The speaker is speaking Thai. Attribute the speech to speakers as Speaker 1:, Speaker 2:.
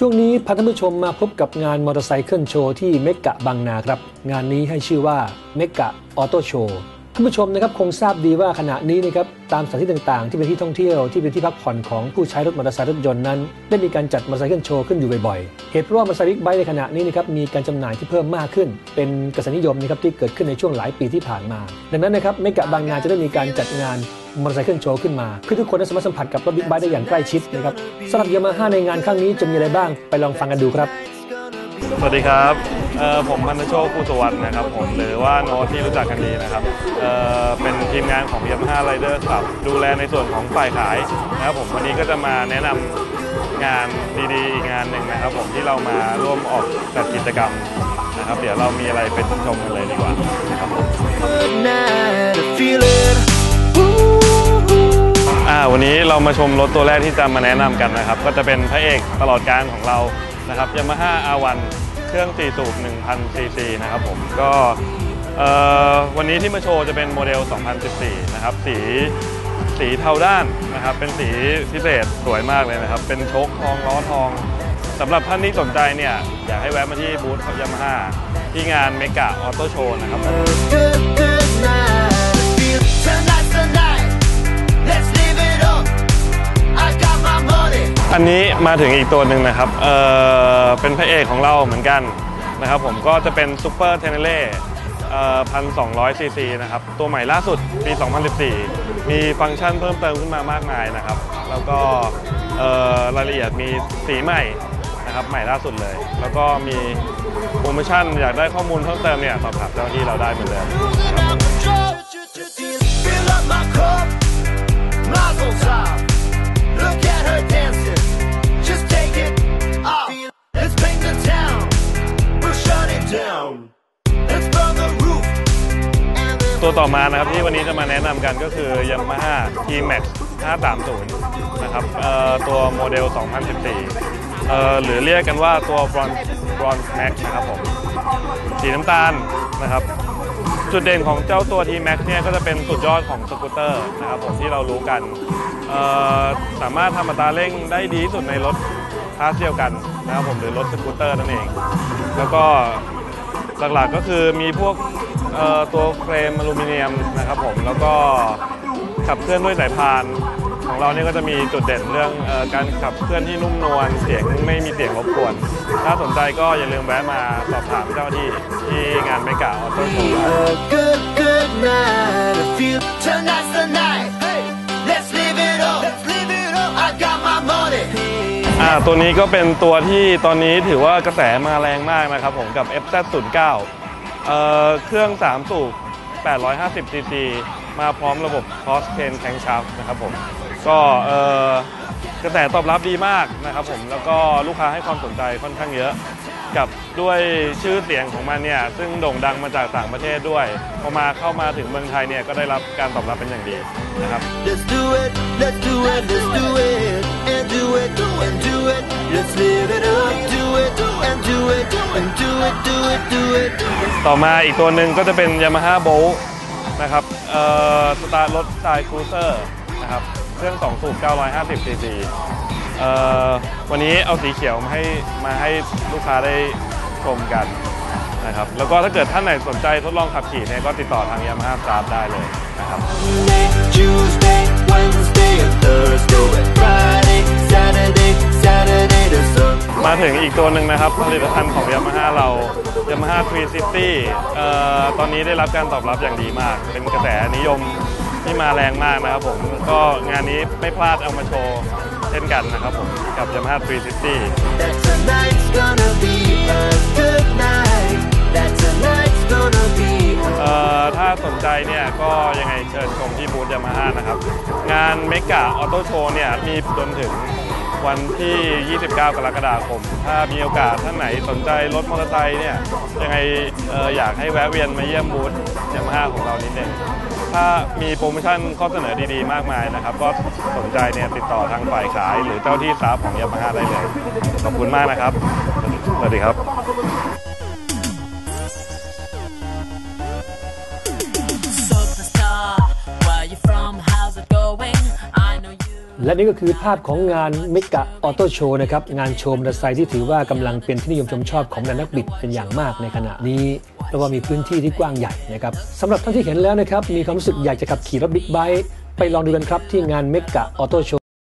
Speaker 1: ช่วงนี้พาท่านผู้ชมมาพบกับงานมอเตอร์ไซค์เคลื่อนโชว์ที่เมกะบางนาครับ งานนี้ให้ชื่อว่า Mega Auto Show ท่านผู้ชมนะครับคงทราบดีว่าขณะนี้นะครับตามสถานที่ต่างๆ ที่เป็นที่ท่องเที่ยวที่เป็นที่พักผ่อนของผู้ใช้รถมอเตอร์ไซค์รถยนต์นั้น ได้มีการจัดมอเตอร์ไซค์เคลื่อนโชว์ขึ้นอยู่บ่อยๆ เหตุเพราะว่ามอเตอร์ไซค์ big bike ในขณะนี้นะครับมีการจำหน่ายที่เพิ่มมากขึ้น เป็นกระแสนิยมนะครับที่เกิดขึ้นในช่วงหลายปีที่ผ่านมา ดังนั้นนะครับเมกะบางนาจะได้มีการจัดงาน มอเตอร์ไซค์โชว์ขึ้นมาเพื่อทุกคนได้สามารถสัมผัสกับรถ big bike ได้อย่างใกล้ชิดนะครับสำหรับยามาฮ่าในงานครั้งนี้จะมีอะไรบ้างไปลองฟังกันดูครับ
Speaker 2: สวัสดีครับเอ่อผมพันธโชคภูสวัสดิ์นะครับผมหรือว่าโนตที่รู้จักกันดีนะครับเอ่อเป็นทีมงานของ Yamaha Rider ครับดูแลในส่วนของฝ่ายขายนะครับผมวันนี้ก็จะมาแนะนำงานดีๆ อีกงานหนึ่งนะครับผมที่เรามาร่วมออกจัดกิจกรรมนะครับเดี๋ยวเรามีอะไรไปชมกันเลยดีกว่านะครับผม นี้เรามาชมรถตัวแรกที่จะมาแนะนำกันนะครับ ก็จะเป็นพระเอกตลอดกาลของเรานะครับ Yamaha R1 เครื่อง4สูบ1,000ซีซีนะครับผมก็วันนี้ที่มาโชว์จะเป็นโมเดล 2014 นะครับ สีสีเทาด้านนะครับ เป็นสีพิเศษสวยมากเลยนะครับ เป็นโช้คทองล้อทองสำหรับท่านที่สนใจเนี่ย อยากให้แวะมาที่บูธยามาฮ่าที่งาน Mega Auto Show นะครับ นนี้มาถึงอีกตัวหนึ่งนะครับ เออเป็นพระเอกของเราเหมือนกันนะครับผมก็จะเป็น Super Ténéré พันสองร้อยซีซีนะครับ ตัวใหม่ล่าสุดปี 2014 มีฟังก์ชันเพิ่มเติมขึ้นมามากมายนะครับ แล้วก็เอ่อรายละเอียดมีสีใหม่นะครับใหม่ล่าสุดเลย แล้วก็มีโปรโมชั่นอยากได้ข้อมูลเพิ่มเติมเนี่ยสอบถามเจ้าหน้าที่เราได้เหมือนเดิม ตัวต่อมานะครับที่วันนี้จะมาแนะนำกันก็คือ Yamaha T-Max 530 นะครับเอ่อตัวโมเดล 2014เอ่อหรือเรียกกันว่าตัว Bronze Bronze Max นะครับผมสีน้ำตาลนะครับ จุดเด่นของเจ้าตัว T-Max เนี่ยก็จะเป็นสุดยอดของสกูตเตอร์นะครับผมที่เรารู้กันเอ่อสามารถทำอัตราเร่งได้ดีที่สุดในรถคลาสเดียวกันนะครับผมหรือรถสกูตเตอร์นั่นเอง แล้วก็ หลักๆก็คือมีพวกตัวเฟรมอลูมิเนียมนะครับผมแล้วก็ขับเคลื่อนด้วยสายพานของเราเนี่ยก็จะมีจุดเด่นเรื่องอการขับเคลื่อนที่นุ่มนวลเสียงไม่มีเสียงรบกวน ถ้าสนใจก็อย่าลืมแวะมาสอบถามเจ้าหน้าที่ที่งานเมกาออโต้โชว์ ตัวนี้ก็เป็นตัวที่ตอนนี้ถือว่ากระแสมาแรงมากนะครับผมกับ FZ09 เอ่อเครื่อง 3 สูบ 850 cc มาพร้อมระบบ cross chain crankshaft นะครับผม ก็เอ่อ กระแสตอบรับดีมากนะครับผมแล้วก็ลูกค้าให้ความสนใจค่อนข้างเยอะ กับด้วยชื่อเสียงของมันเนี่ยซึ่งโด่งดังมาจากต่างประเทศด้วยพอมาเข้ามาถึงเมืองไทยเนี่ยก็ได้รับการตอบรับเป็นอย่างดีนะครับ
Speaker 3: Let's do it. Let's do it. Let's do it. And do it. And do it. Let's live it up. Do it. And do it. And do it. Do it. Do it.
Speaker 2: ต่อมาอีกตัวหนึ่งก็จะเป็น Yamaha Bolt นะครับเอ่อสตาร์ทรถสไตล์ครูเซอร์นะครับ เครื่อง2สูบ950 cc วันนี้เอาสีเขียวมาให้มาให้ลูกค้าได้ชมกันนะครับแล้วก็ถ้าเกิดท่านไหนสนใจทดลองขับขี่เนี่ยก็ติดต่อทาง Yamaha Staff ได้เลยนะครับ มาถึงอีกตัวหนึ่งนะครับผลิตภัณฑ์ของ Yamaha เรา Yamaha 360ตอนนี้ได้รับการตอบรับอย่างดีมาก เป็นกระแสนิยม ที่มาแรงมากนะครับผม ก็งานนี้ไม่พลาดเอามาโชว์เช่นกันนะครับผม กับ Yamaha 360
Speaker 3: That tonight's gonna be a good night. That tonight's gonna be a
Speaker 2: เอ่อถ้าสนใจเนี่ย ก็ยังไงเชิญชมที่บูธ Yamaha นะครับ งานเมกะออโต้โชว์เนี่ย มีจนถึงวันที่ 29 กรกฎาคม ถ้ามีโอกาสท่านไหนสนใจรถมอเตอร์ไซค์เนี่ย ยังไงเอ่ออยากให้แวะเวียนมาเยี่ยมบูธ Yamaha ของเรานิดนึง ถ้ามีโปรโมชั่นข้อเสนอดีๆ มากมายนะครับ ก็สนใจเนี่ยติดต่อทางฝ่ายขาย หรือเจ้าที่สาฟของยามาฮ่าได้เลย ขอบคุณมากนะครับ สวัสดีครับ
Speaker 1: และนี่ก็คือภาพของงาน Mega Auto Show นะครับ งานโชว์มอเตอร์ไซค์ที่ถือว่ากำลังเป็นที่นิยมชมชอบของนักบิดเป็นอย่างมากในขณะนี้เพราะว่ามีพื้นที่ที่กว้างใหญ่นะครับสำหรับท่านที่เห็นแล้วนะครับ มีความรู้สึกอยากจะขับขี่รถ big bike ไปลองดูกันครับที่งาน Mega Auto Show